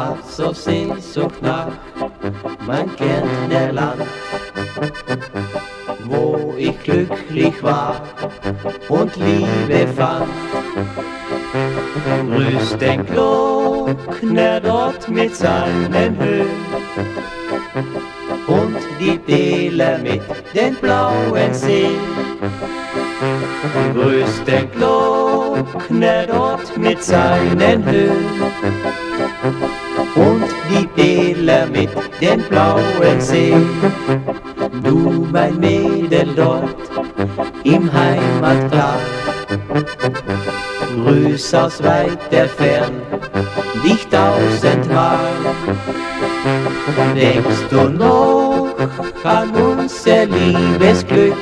Hab so Sehnsucht nach mein Kärntnerland, wo ich glücklich war und Liebe fand. Grüß den Glockner dort mit seinen Höhen und die Täler mit den blauen Seen. Grüß den Glockner dort mit seinen Höhen den blauen Seen. Du, mein Mädel dort im Heimatgrab, grüß aus weiter Fern dich tausendmal. Denkst du noch an unser Liebesglück?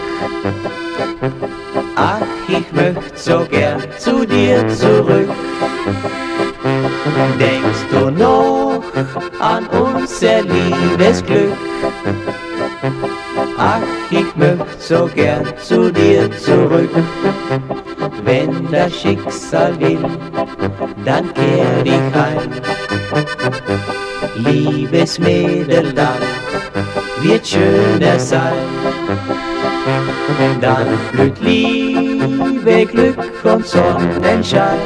Ach, ich möcht so gern zu dir zurück. Denkst du noch an unser Liebesglück? Ach, ich möcht so gern zu dir zurück. Wenn das Schicksal will, dann kehr ich heim. Liebes Mädel, dann wird schöner sein. Dann blüht Liebe, Glück und Sonnenschein.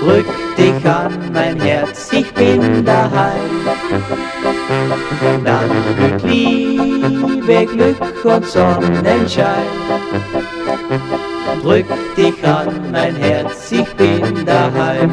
Drück dich an mein Herz, ich bin daheim. Dann blüht Liebe, Glück und Sonnenschein. Drück dich an mein Herz, ich bin daheim.